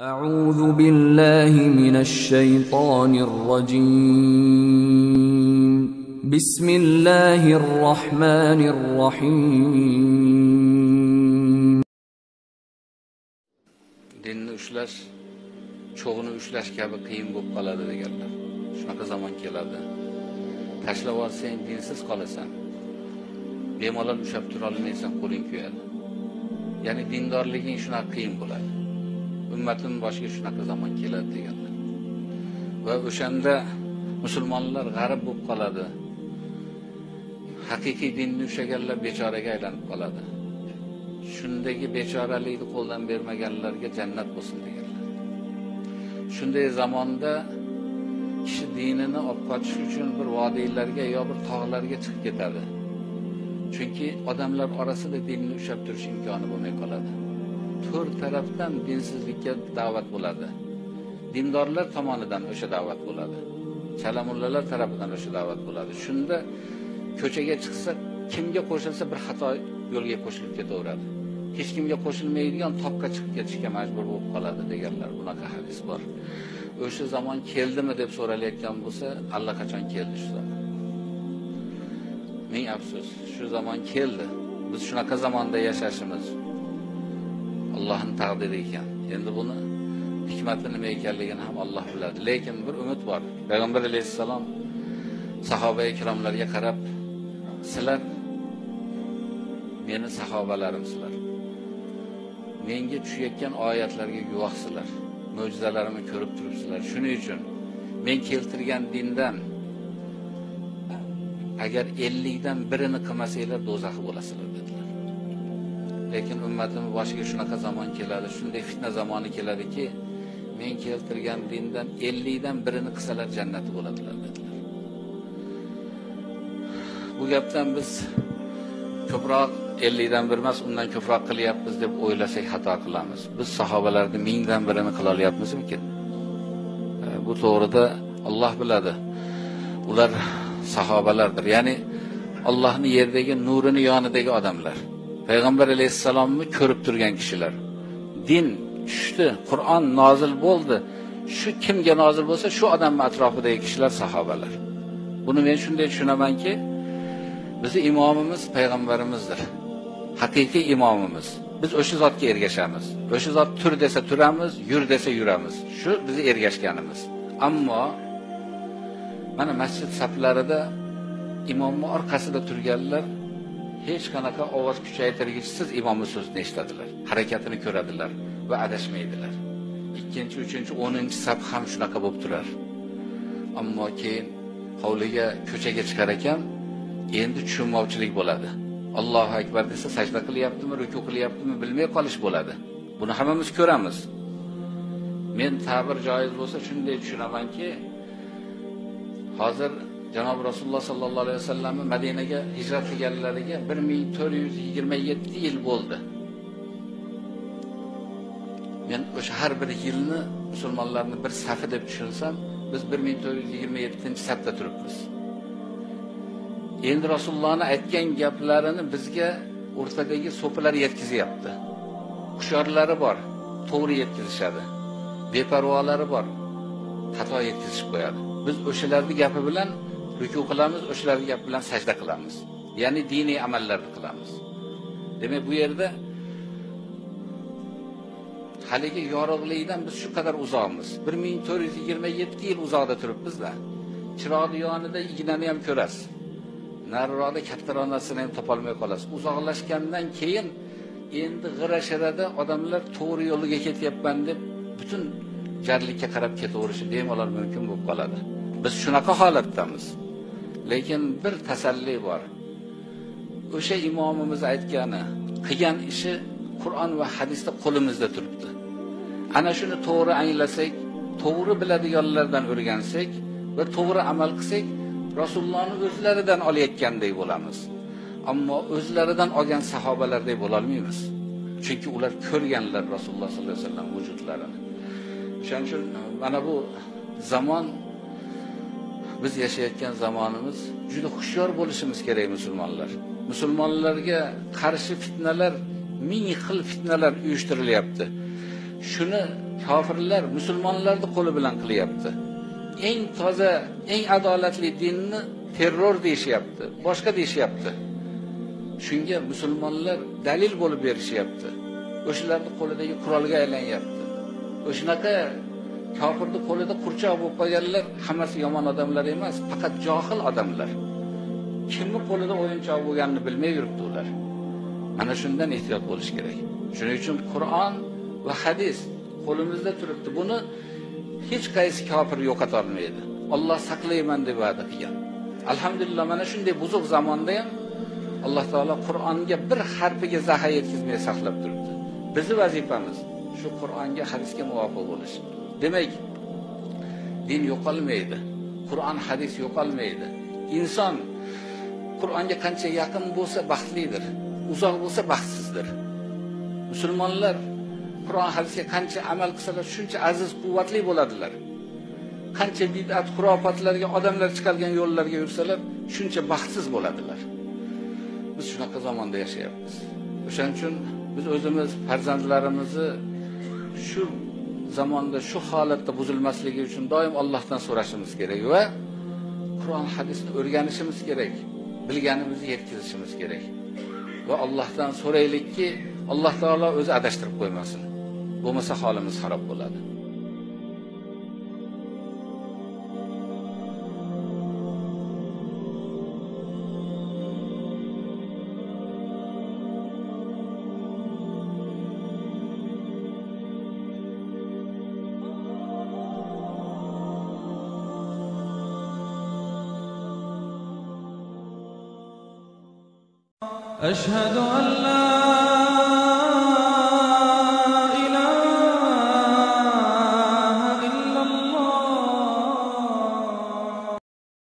أعوذ بالله من الشيطان الرجيم بسم الله الرحمن الرحيم dinni ushlash cho'g'ni ushlash kabi qiyin bo'lib qoladi deganlar shunaqa zamon keladi tashlab yuborsang dinsiz qolasan bemalol ushlab turolmaysan qo'ling kuyadi ya'ni dindorliging shunaqa qiyin bo'ladi Ummatimni boshiga shunaqa zamon keladi deganlar va o'shanda musulmonlar g'arib bo'lib qoladi. Haqiqiy dinni ushlaganlar bechoraga aylanib qoladi. Shundagi bechoralikni qo'ldan bermaganlarga jannat bo'lsin deganlar. Shunday zamonda kishi dinini olib qochish uchun bir vodiylarga yo bir tog'larga chiqib ketadi. Chunki odamlar orasida dinni ushlab turish imkoni bo'lmay qoladi. To'rt tarafdan dinsizlikka da'vat bo'ladi. Dindorlar tomonidan o'sha da'vat bo'ladi. Chalamullalar tarafidan o'sha da'vat bo'ladi. Shunda ko'chaga chiqsa kimga qo'shilsa bir xato yo'lga qo'shilib ketaveradi. Hech kimga qo'shilmaydigan topga chiqib ketishga majbur bo'lib qoladi deganlar bunaqa hadis bor. O'sha zamon keldimi deb so'ralayotgan bo'lsa allaqachon keldi shu zamon. Ming afsus shu zamon keldi. Biz shunaqa zamonda yashashimiz allohni taqdiri ekan. Endi buni hikmati nima ekanligini ham alloh biladi. Lekin bir umid bor. Payg'ambar alayhissalom sahoba ikromlarga qarab sizlar meni sahobalarimsizlar menga tushayotgan oyatlarga guvohsizlar. Mo'jizalarimni ko'rib turibsizlar. Shuning uchun men keltirgan dindan agar ellikdan birini qilmasanglar do'zaxi bo'lasizlar dedilar. Lekin ummatimiz boshiga shunaqa zamon keladi shunday fitna zamoni keladiki men keltirgan dindan ellikdan birini qilsalar jannati bo'ladilar dedilar. Bu gapdan biz ko'proq ellikdan bir emas undan ko'proq qilyapmiz deb o'ylasak xato qilamiz. Biz sahobalarni mingdan birini qilolyapmizmikin? E, bu to'g'rida Alloh biladi. Ular sahobalardir. Ya'ni Allohning yerdagi nurini yonidagi odamlar. Payg'ambar alayhissalomni ko'rib turgan kishilar. Din tushdi qur'on nozil bo'ldi. Shu kimga nozil bo'lsa shu odamni atrofidagi kishilar sahobalar. Buni men shunday tushunamanki bizni imomimiz payg'ambarimizdir. Haqiqiy imomimiz. Biz o'sha zotga ergashamiz. O'sha zot tur desa turamiz yur desa yuramiz. Shu bizni ergashganimiz. Ammo mana masjid saflarida imomni orqasida turganlar hech qanaqa ovoz kuchaytirgichsiz imomni so'zini eshitadilar harakatini ko'radilar va adashmaydilar. Ikkinchi uchinchi o'ninchi saf ham shunaqa bo'lib turar. Ammo keyin hovliga ko'chaga chiqar ekan endi tushunmovchilik bo'ladi. Allohu akbar desa sajda qilyaptimi ruku qilyaptimi bilmay qolish bo'ladi. Buni hammamiz ko'ramiz. Men ta'bir joiz bo'lsa shunday tushunamanki hozir janob rasululloh sollallohu alayhi vasallamni madinaga hijrat qilganlariga bir ming to'rt yuz yigirma yetti yil bo'ldi. Men o'sha har bir yilni musulmonlarni bir safi deb tushunsam biz bir ming to'rt yuz yigirma yettinchi safda turibmiz. Endi rasulullohni aytgan gaplarini bizga o'rtadagi so'pilar yetkazyapti. Hushyorlari bor to'g'ri yetkazishadi. Beparvolari bor xato yetkazishib qo'yadi. Biz o'shalarni gapi bilan ruku qilamiz o'shalarni gap bilan sajda qilamiz. Ya'ni diniy amallarni qilamiz. Demak bu yerda haligi yorug'likdan biz shu qadar uzoqmiz. bir ming to'rt yuz yigirma yetti yil uzoqda turibmizda. Chiroqni yonida ignani ham ko'rasiz. Nariroqda kattaroq narsani ham topolmay qolasiz. Uzoqlashgandan keyin endi g'ira shirada odamlar to'g'ri yo'lga ketyapman deb butun jarlikka qarab ketaverishi bemalol mumkin bo'lib qoladi. Biz shunaqa holatdamiz. Lekin bir tasalli bor. O'sha imomimiz aytgani qilgan ishi qur'on va hadisda qo'limizda turibdi. Ana shuni to'g'ri anglasak to'g'ri biladiganlardan o'rgansak va to'g'ri amal qilsak rasulullohni o'zlaridan olayotgandek bo'lamiz. Ammo o'zlaridan olgan sahobalardek bo'lolmaymiz chunki ular ko'rganlar rasululloh sollallohu alayhi vasallam vujudlarini. O'shaning uchun mana bu zamon biz yashayotgan zamonimiz juda hushyor bo'lishimiz kerak musulmonlar. Musulmonlarga qarshi fitnalar ming xil fitnalar uyushtirilyapti. Shuni kofirlar musulmonlarni qo'li bilan qilyapti. Eng toza eng adolatli dinni terror deyishyapti boshqa deyishyapti. Shunga musulmonlar dalil bo'lib berishyapti. O'shalarni qo'lidagi qurolga aylanyapti. O'shanaqa kofirni qo'lida qurchoq bo'lib qolganlar hammasi yomon odamlar emas faqat johil odamlar. Kimni qo'lida o'yinchoq bo'lganini bilmay yuribdi ular. Mana shundan ehtiyot bo'lish kerak. Shuning uchun qur'on va hadis qo'limizda turibdi. Buni hech qaysi kofir yo'qota olmaydi olloh saqlayman deb va'da qilgan. Alhamdulillah mana shunday buzuq zamonda ham alloh taolo qur'onga bir harfiga zaha yetkazmay saqlab turibdi. Bizni vazifamiz shu qur'onga hadisga muvofiq bo'lish. Demak din yo'qolmaydi qur'on hadis yo'qolmaydi. Inson qur'onga qancha yaqin bo'lsa baxtlidir uzoq bo'lsa baxtsizdir. Musulmonlar qur'on hadisga qancha amal qilsalar shuncha aziz quvvatli bo'ladilar. Qancha bid'at xurofotlarga odamlar chiqargan yo'llarga yursalar shuncha baxtsiz bo'ladilar. Biz shunaqa zamonda yashayapmiz. O'shaning uchun biz o'zimiz farzandlarimizni shu zamonda shu holatda buzilmasligi uchun doim Allohdan so'rashimiz kerak va Qur'on hadisni o'rganishimiz kerak, bilganimizni yetkazishimiz kerak. Va Allohdan so'raylikki, Alloh taolo o'zi adashtirib qo'ymasin. Bo'lmasa holimiz xarob bo'ladi. أشهد أن لا